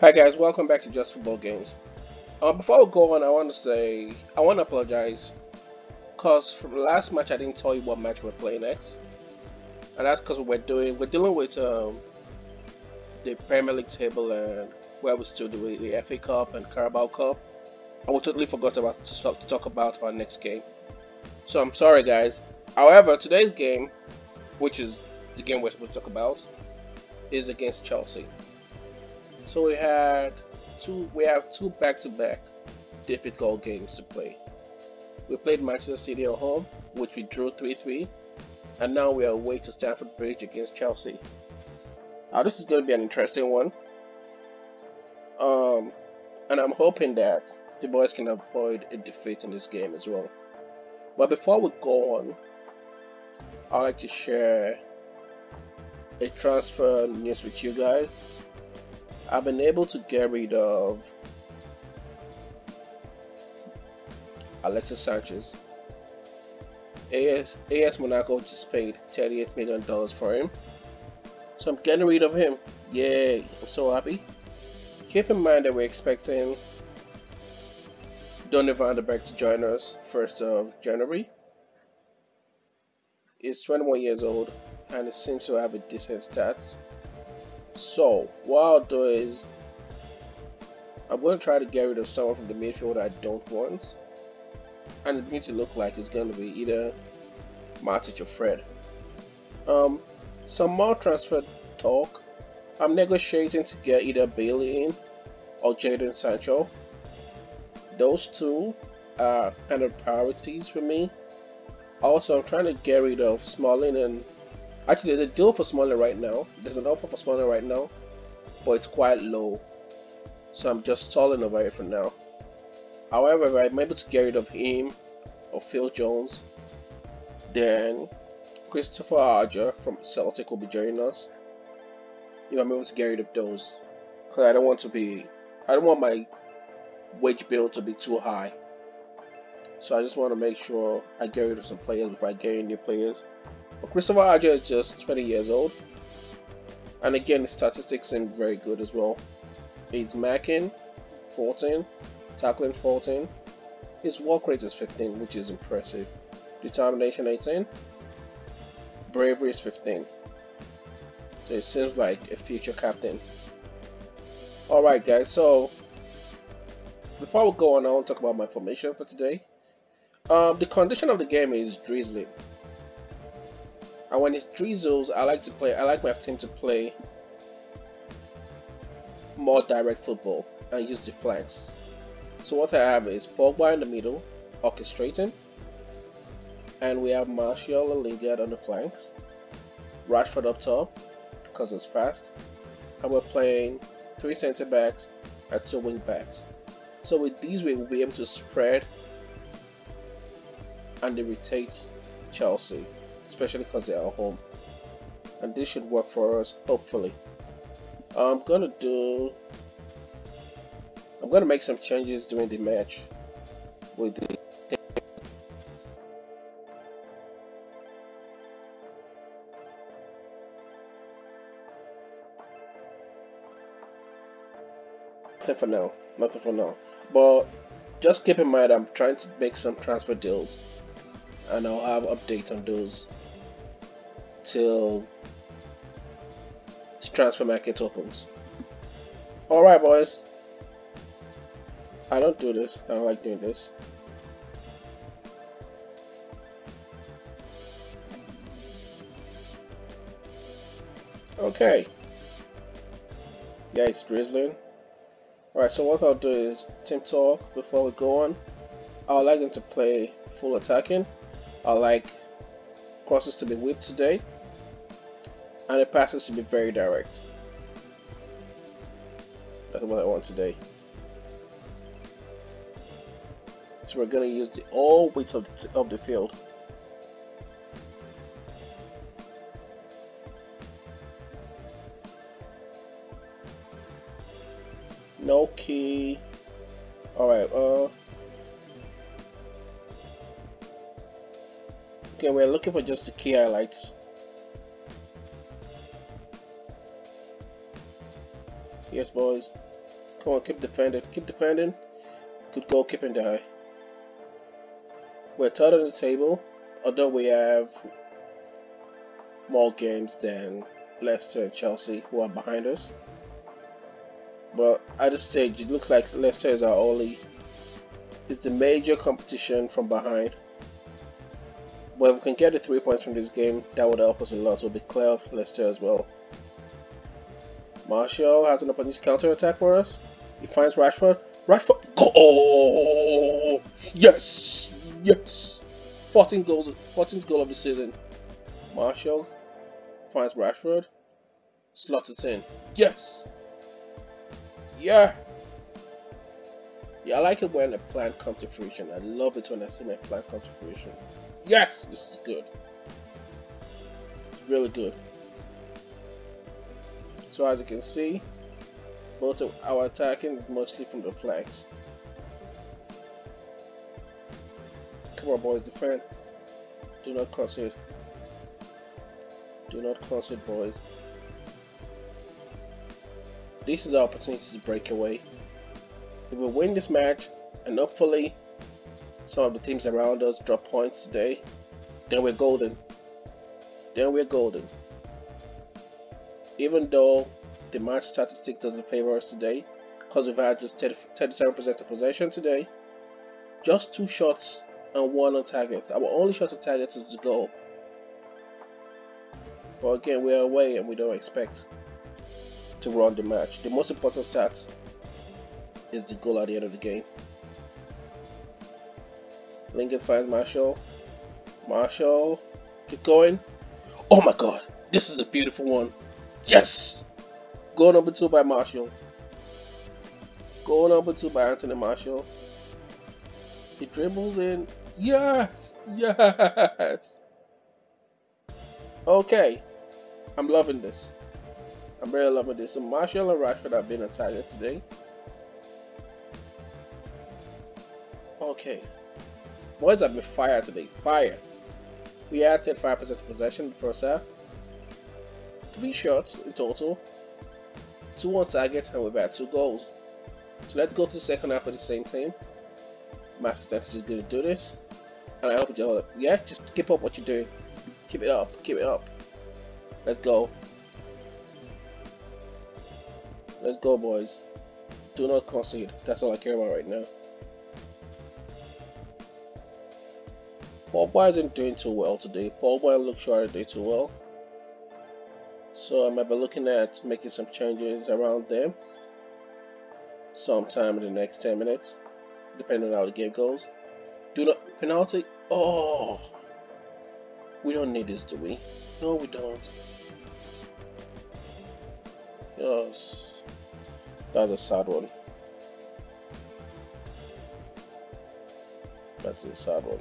Hi guys, welcome back to Just Football Games. Uh, before we go on, I want to say I want to apologize because from the last match I didn't tell you what match we're playing next, and that's because we're doing we're dealing with um, the Premier League table and where we still do the FA Cup and Carabao Cup, we totally forgot about to talk, to talk about our next game. So I'm sorry guys. However, today's game, which is the game we're supposed to talk about, is against Chelsea. So we had two we have two back-to-back difficult games to play. We played Manchester City at home, which we drew 3-3, and now we are away to Stamford Bridge against Chelsea. Now this is going to be an interesting one. Um, and I'm hoping that the boys can avoid a defeat in this game as well. But before we go on, I'd like to share a transfer news with you guys. I've been able to get rid of Alexis Sanchez. AS, AS Monaco just paid $38 million for him. So I'm getting rid of him. Yay, I'm so happy. Keep in mind that we're expecting Donny van de Beek to join us 1st of January. He's 21 years old and he seems to have a decent stats. So, what I'll do is, I'm going to try to get rid of someone from the midfield I don't want. And it needs to look like it's going to be either Matic or Fred. Um, some more transfer talk. I'm negotiating to get either Bailey in or Jadon Sancho. Those two are kind of priorities for me. Also, I'm trying to get rid of Smalling and Actually, there's a deal for Smalling right now. There's an offer for Smalling right now, but it's quite low. So I'm just stalling over it for now. However, if I'm able to get rid of him or Phil Jones, then Kristoffer Ajer from Celtic will be joining us. If I'm able to get rid of those, because I don't want to be, I don't want my wage bill to be too high. So I just want to make sure I get rid of some players before I get in new players. Kristoffer Ajer is just 20 years old. And again, his statistics seem very good as well. He's marking 14, tackling 14. His walk rate is 15, which is impressive. Determination 18. Bravery is 15. So it seems like a future captain. Alright guys, so before we go on, I want to talk about my formation for today. Um, the condition of the game is drizzling. And when it drizzles, I like to play. I like my team to play more direct football and use the flanks. So what I have is Pogba in the middle, orchestrating, and we have Martial and Lingard on the flanks, Rashford up top because it's fast, and we're playing three centre backs and two wing backs. So with these, we will be able to spread and irritate Chelsea especially because they are home. And this should work for us, hopefully. I'm gonna do. I'm gonna make some changes during the match with the. Nothing for now. Nothing for now. But just keep in mind, I'm trying to make some transfer deals, and I'll have updates on those till the transfer market opens. Alright boys. I don't do this. I don't like doing this. Okay. Yeah, it's drizzling. Alright, so what I'll do is team talk before we go on. I would like them to play full attacking. I like crosses to be whipped today and the passes to be very direct. That's what I want today. So we're going to use the all width of the, of the field. No key. Alright, uh... Okay, we're looking for just the key highlights. Yes, boys. Come on, keep defending. Keep defending. Good goal, keep and die. We're third on the table, although we have more games than Leicester and Chelsea, who are behind us. But at this stage, it looks like Leicester is our only. It's the major competition from behind. But if we can get the three points from this game, that would help us a lot. We'll be clear of Leicester as well. Martial has an opportunity counter attack for us. He finds Rashford. Rashford. Oh yes, yes. 14 goals. 14th goal of the season. Martial finds Rashford. Slots it in. Yes. Yeah. Yeah, I like it when a plan comes to fruition. I love it when I see my plan come to fruition. Yes, this is good. It's really good. So as you can see, both of our attacking mostly from the flanks. Come on boys, defend. Do not cross it. Do not cross it boys. This is our opportunity to break away. If we win this match, and hopefully some of the teams around us drop points today, then we're golden. Then we're golden. Even though the match statistic doesn't favor us today, because we've had just 37% of possession today, just two shots and one on target. Our only shot on target is the goal. But again, we're away and we don't expect to run the match. The most important stat is the goal at the end of the game. Lingard finds Martial. Martial, Keep going. Oh my god. This is a beautiful one. Yes! Goal number two by Martial. Goal number two by Anthony Martial. He dribbles in. Yes! Yes! Okay. I'm loving this. I'm really loving this. So Martial and Rashford have been a target today. Okay. Boys have been fire today. Fire. We had 35% possession first half. Three shots in total. Two on target and we've had two goals. So let's go to the second half of the same team. Master is going to do this. And I hope you do it. yeah, just keep up what you're doing. Keep it up, keep it up. Let's go. Let's go boys. Do not concede. That's all I care about right now. Pogba isn't doing too well today. Pogba and are doing too well. So I might be looking at making some changes around them sometime in the next 10 minutes, depending on how the game goes. Do not penalty. Oh, we don't need this, do we? No, we don't. Yes, that's a sad one. That's a sad one.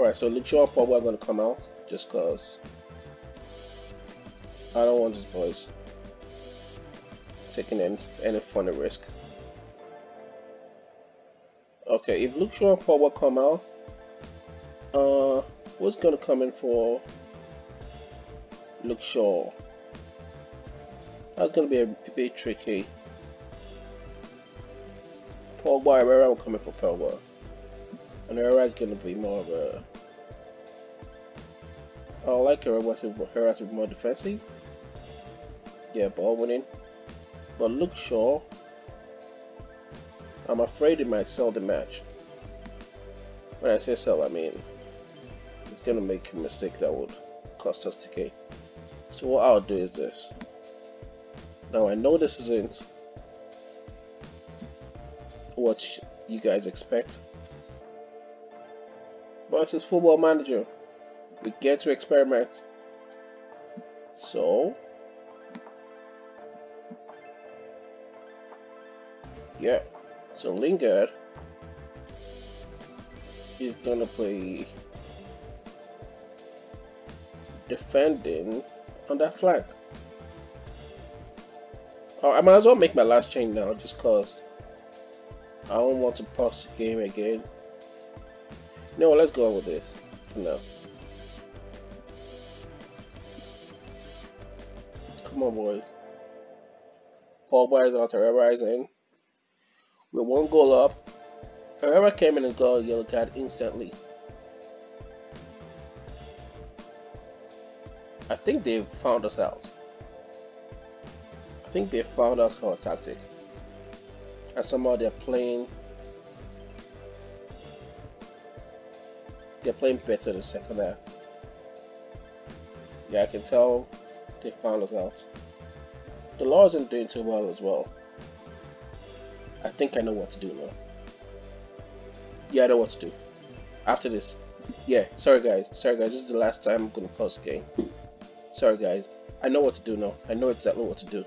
Alright, so Luke Shaw probably are going to come out just because I don't want his voice taking any, any funny risk. Okay, if Shaw and Pogba come out, uh, what's going to come in for Shaw? That's going to be a, a bit tricky. Pogba, where I'm coming for Pogba. And going to be more of a I like her Herrera to be more defensive. Yeah, ball winning. But Luke Shaw, I'm afraid he might sell the match. When I say sell, I mean he's gonna make a mistake that would cost us TK. So what I'll do is this. Now I know this isn't what you guys expect, but it's football manager we get to experiment. So, yeah, so Lingard is gonna play defending on that flank. Oh, I might as well make my last change now just cause I don't want to pause the game again. No, let's go on with this now. Come on, boys. Pogba is out, in. With one goal up, Herrera came in and got a yellow card instantly. I think they found us out. I think they found us out our tactic. And somehow they're playing they're playing better the second half. Yeah, I can tell they found us out. The law isn't doing too well as well. I think I know what to do now. Yeah, I know what to do. After this. Yeah, sorry guys. Sorry guys, this is the last time I'm gonna post game. Sorry guys. I know what to do now. I know exactly what to do.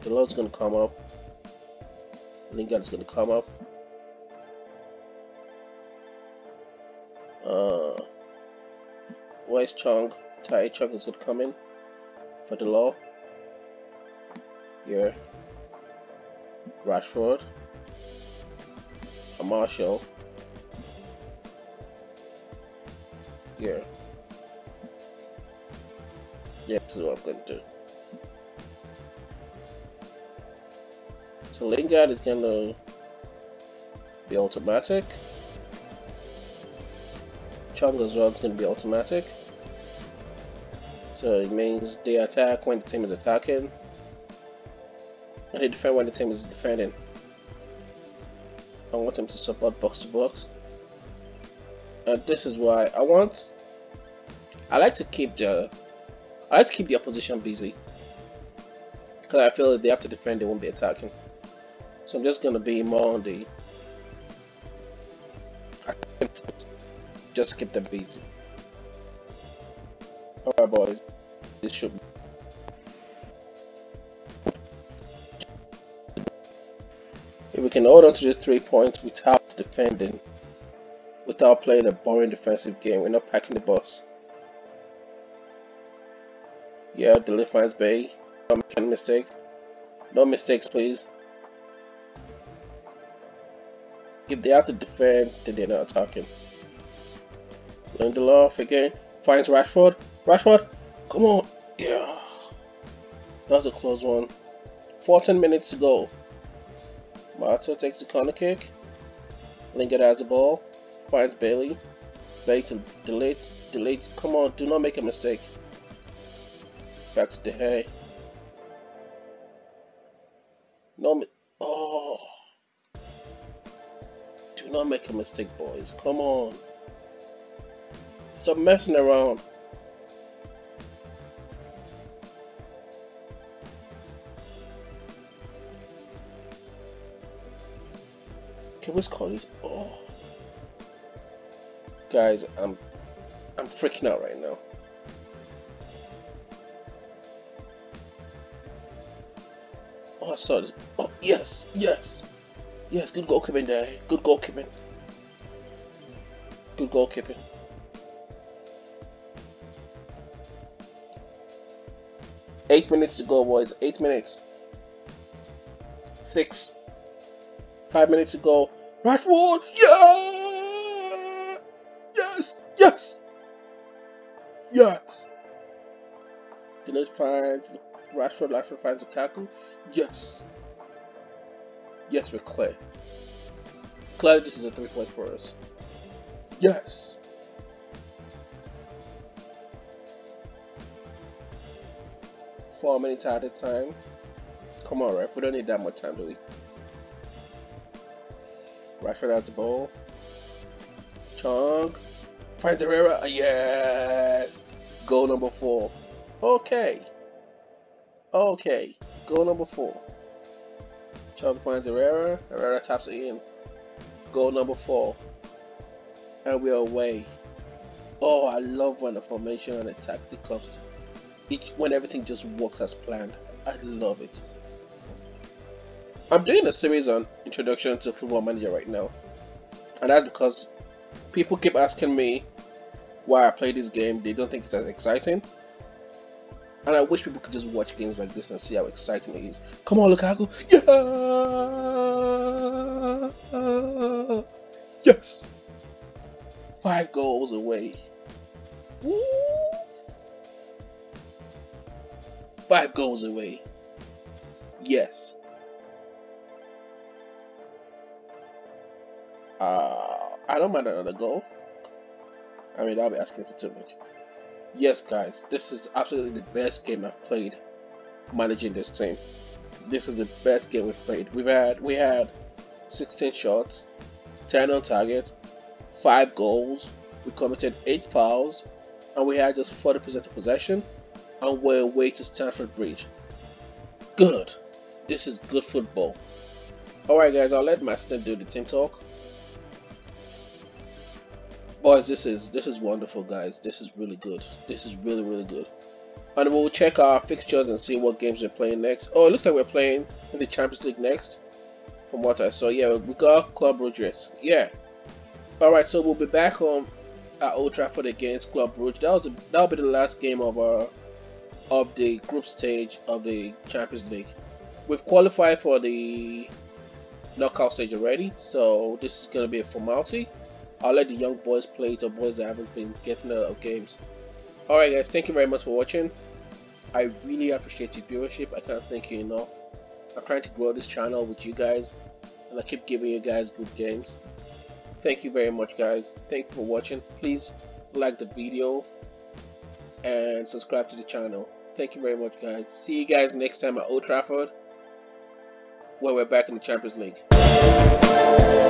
The load's gonna come up. Lingard is gonna come up. Where's Chong? Tahith Chong is gonna come in for the law. Here. Rashford. A Martial. Here. Yeah, this is what I'm to do. So Lingard is going to be automatic. Chong as well is going to be automatic. So it means they attack when the team is attacking. And they defend when the team is defending. I want them to support box to box. And this is why I want I like to keep the I like to keep the opposition busy. Because I feel if they have to defend, they won't be attacking. So I'm just going to be more on the... Just keep them busy. Alright boys, this should If we can hold on to these three points without defending, without playing a boring defensive game, we're not packing the bus. Yeah, delete finds Bay. Don't make any mistake. No mistakes, please. If they have to defend, then they're not attacking. Lindelof again. Finds Rashford. Rashford, come on. Yeah. That was a close one. 14 minutes to go. Mata takes the corner kick. Lingard has the ball. Finds Bailey. Bailey to delete. Delete. Come on, do not make a mistake. Back to the hay. No, oh. Do not make a mistake, boys. Come on. Stop messing around. We score this? Oh. Guys, I'm I'm freaking out right now. Oh, I saw this. Oh, yes, yes. Yes, good goalkeeping there. Good goalkeeping. Good goalkeeping. Eight minutes to go, boys. Eight minutes. Six. Five minutes to go. Rashford! Yeah! Yes! Yes! Yes! Delete finds Rashford. Rashford finds Lukaku. Yes. Yes, we're clear. Clearly, this is a three point for us. Yes. Four minutes at a time. Come on, ref. We don't need that much time, do we? Rashford has the ball. Chong. Finds Herrera. Yes. Goal number four. Okay. Okay. Goal number four. Chong finds Herrera. Herrera taps it in. Goal number four. And we are away. Oh, I love when the formation and the tactic comes. Each when everything just works as planned. I love it. I'm doing a series on introduction to Football Manager right now, and that's because people keep asking me why I play this game. They don't think it's as exciting, and I wish people could just watch games like this and see how exciting it is. Come on, Lukaku! Yeah! Yes! Five goals away. Woo! Five goals away. Yes. Uh, I don't mind another goal. I mean, I'll be asking for too much. Yes, guys, this is absolutely the best game I've played managing this team. This is the best game we've played. We've had we had 16 shots, 10 on target, 5 goals, we committed 8 fouls, and we had just 40% of possession, and we're away to Stamford Bridge. Good. This is good football. Alright guys, I'll let assistant do the team talk. Boys, this is this is wonderful guys. This is really good. This is really really good. And we'll check our fixtures and see what games we're playing next. Oh, it looks like we're playing in the Champions League next. From what I saw. Yeah, we got Club Brugge. Yeah. Alright, so we'll be back home at Old Trafford against Club Brugge. That was a, that'll be the last game of our of the group stage of the Champions League. We've qualified for the knockout stage already, so this is gonna be a formality. I'll let the young boys play the boys that haven't been getting a lot of games. Alright guys, thank you very much for watching. I really appreciate your viewership. I can't thank you enough. I'm trying to grow this channel with you guys and I keep giving you guys good games. Thank you very much guys. Thank you for watching. Please like the video and subscribe to the channel. Thank you very much guys. See you guys next time at Old Trafford where we're back in the Champions League.